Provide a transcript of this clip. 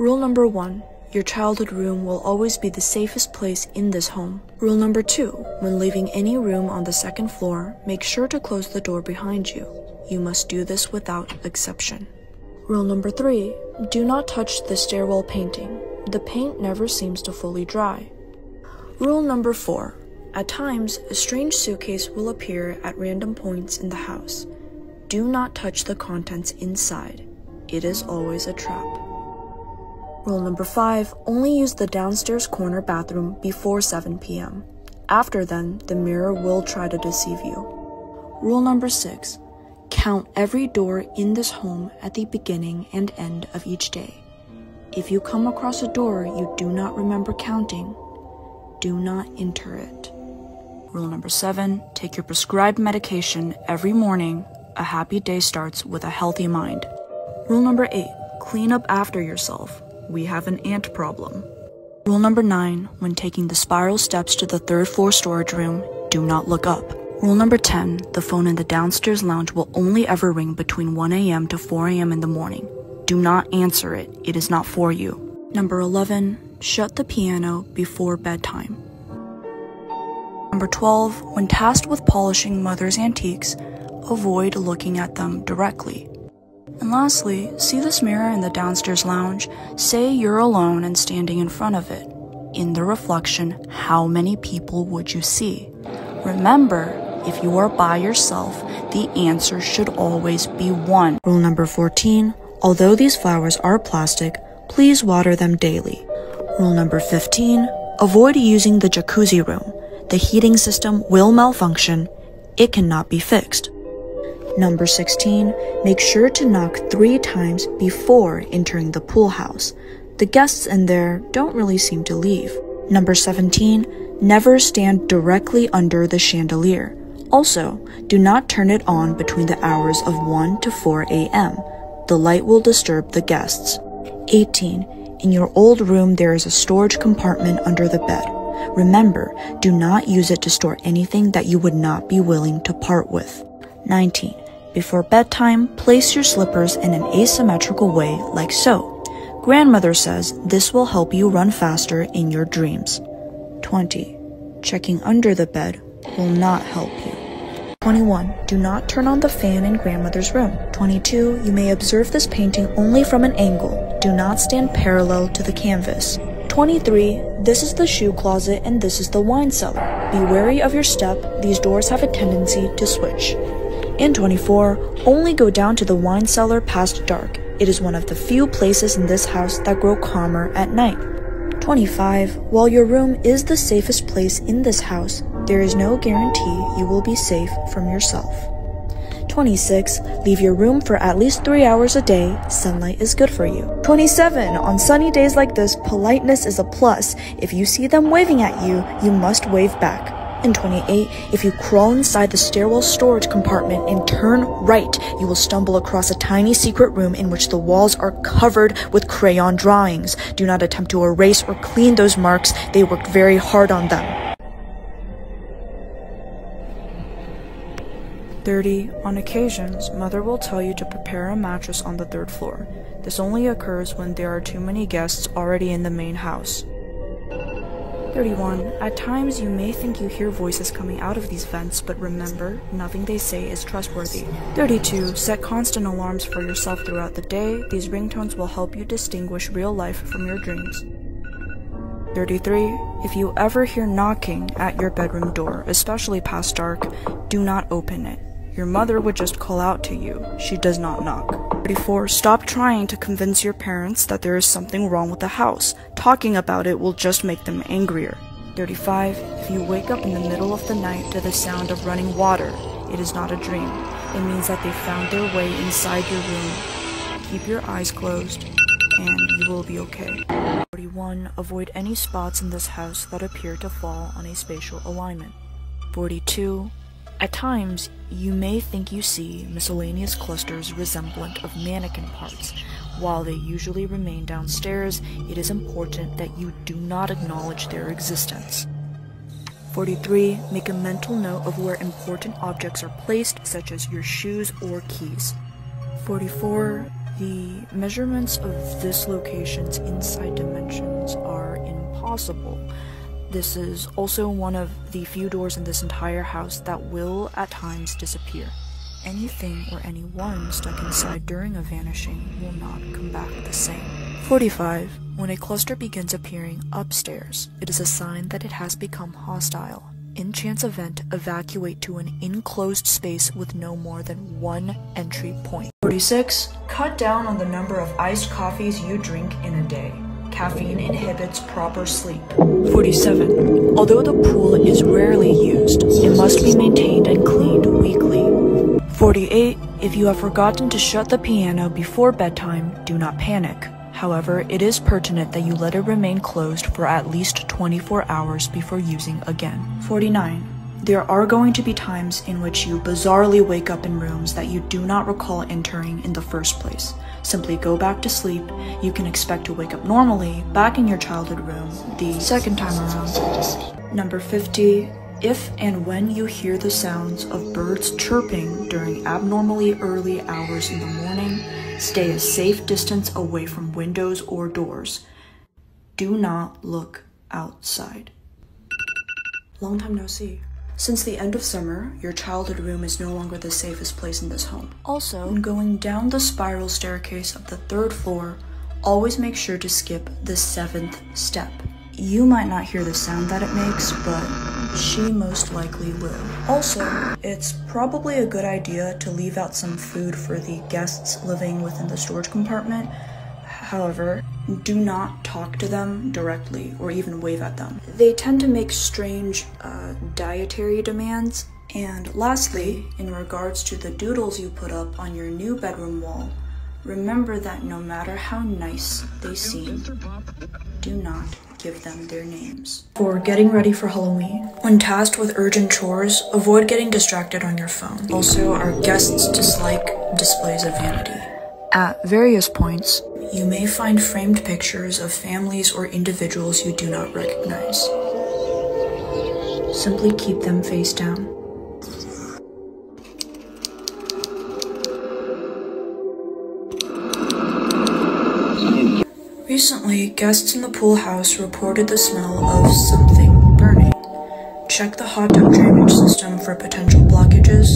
Rule number one your childhood room will always be the safest place in this home. Rule number two when leaving any room on the second floor, make sure to close the door behind you. You must do this without exception. Rule number three do not touch the stairwell painting. The paint never seems to fully dry. Rule number four at times, a strange suitcase will appear at random points in the house. Do not touch the contents inside. It is always a trap. Rule number 5 Only use the downstairs corner bathroom before 7 p.m. After then, the mirror will try to deceive you. Rule number 6 Count every door in this home at the beginning and end of each day. If you come across a door you do not remember counting, do not enter it. Rule number seven take your prescribed medication every morning. A happy day starts with a healthy mind. Rule number eight clean up after yourself. We have an ant problem. Rule number nine when taking the spiral steps to the third floor storage room, do not look up. Rule number 10 the phone in the downstairs lounge will only ever ring between 1 a.m. to 4 a.m. in the morning. Do not answer it, it is not for you. Number 11 shut the piano before bedtime. Number 12, when tasked with polishing mother's antiques, avoid looking at them directly. And lastly, see this mirror in the downstairs lounge, say you're alone and standing in front of it. In the reflection, how many people would you see? Remember, if you are by yourself, the answer should always be one. Rule number 14, although these flowers are plastic, please water them daily. Rule number 15, avoid using the jacuzzi room the heating system will malfunction, it cannot be fixed. Number 16, make sure to knock three times before entering the pool house. The guests in there don't really seem to leave. Number 17, never stand directly under the chandelier. Also, do not turn it on between the hours of 1 to 4 a.m. The light will disturb the guests. 18. In your old room, there is a storage compartment under the bed. Remember, do not use it to store anything that you would not be willing to part with. 19. Before bedtime, place your slippers in an asymmetrical way like so. Grandmother says this will help you run faster in your dreams. 20. Checking under the bed will not help you. 21. Do not turn on the fan in grandmother's room. 22. You may observe this painting only from an angle. Do not stand parallel to the canvas. 23. This is the shoe closet and this is the wine cellar. Be wary of your step, these doors have a tendency to switch. In 24, only go down to the wine cellar past dark. It is one of the few places in this house that grow calmer at night. 25. While your room is the safest place in this house, there is no guarantee you will be safe from yourself. 26. Leave your room for at least 3 hours a day. Sunlight is good for you. 27. On sunny days like this, politeness is a plus. If you see them waving at you, you must wave back. And 28, if you crawl inside the stairwell storage compartment and turn right, you will stumble across a tiny secret room in which the walls are covered with crayon drawings. Do not attempt to erase or clean those marks, they worked very hard on them. 30. On occasions, mother will tell you to prepare a mattress on the third floor. This only occurs when there are too many guests already in the main house. 31. At times, you may think you hear voices coming out of these vents, but remember, nothing they say is trustworthy. 32. Set constant alarms for yourself throughout the day. These ringtones will help you distinguish real life from your dreams. 33. If you ever hear knocking at your bedroom door, especially past dark, do not open it. Your mother would just call out to you. She does not knock. 34. Stop trying to convince your parents that there is something wrong with the house. Talking about it will just make them angrier. 35. If you wake up in the middle of the night to the sound of running water, it is not a dream. It means that they found their way inside your room. Keep your eyes closed, and you will be okay. 41. Avoid any spots in this house that appear to fall on a spatial alignment. 42. At times, you may think you see miscellaneous clusters resemblant of mannequin parts. While they usually remain downstairs, it is important that you do not acknowledge their existence. 43. Make a mental note of where important objects are placed, such as your shoes or keys. 44. The measurements of this location's inside dimensions are impossible. This is also one of the few doors in this entire house that will at times disappear. Anything or anyone stuck inside during a vanishing will not come back the same. 45. When a cluster begins appearing upstairs, it is a sign that it has become hostile. In chance event, evacuate to an enclosed space with no more than one entry point. 46. Cut down on the number of iced coffees you drink in a day. Caffeine inhibits proper sleep. 47. Although the pool is rarely used, it must be maintained and cleaned weekly. 48. If you have forgotten to shut the piano before bedtime, do not panic. However, it is pertinent that you let it remain closed for at least 24 hours before using again. 49. There are going to be times in which you bizarrely wake up in rooms that you do not recall entering in the first place. Simply go back to sleep. You can expect to wake up normally back in your childhood room the second time around. Number 50. If and when you hear the sounds of birds chirping during abnormally early hours in the morning, stay a safe distance away from windows or doors. Do not look outside. Long time no see. Since the end of summer, your childhood room is no longer the safest place in this home. Also, when going down the spiral staircase of the third floor, always make sure to skip the seventh step. You might not hear the sound that it makes, but she most likely will. Also, it's probably a good idea to leave out some food for the guests living within the storage compartment. However, do not talk to them directly or even wave at them. They tend to make strange uh, dietary demands. And lastly, in regards to the doodles you put up on your new bedroom wall, remember that no matter how nice they seem, do not give them their names. For getting ready for Halloween. When tasked with urgent chores, avoid getting distracted on your phone. Also, our guests dislike displays of vanity. At various points, you may find framed pictures of families or individuals you do not recognize. Simply keep them face down. Recently, guests in the pool house reported the smell of something burning. Check the hot tub drainage system for potential blockages,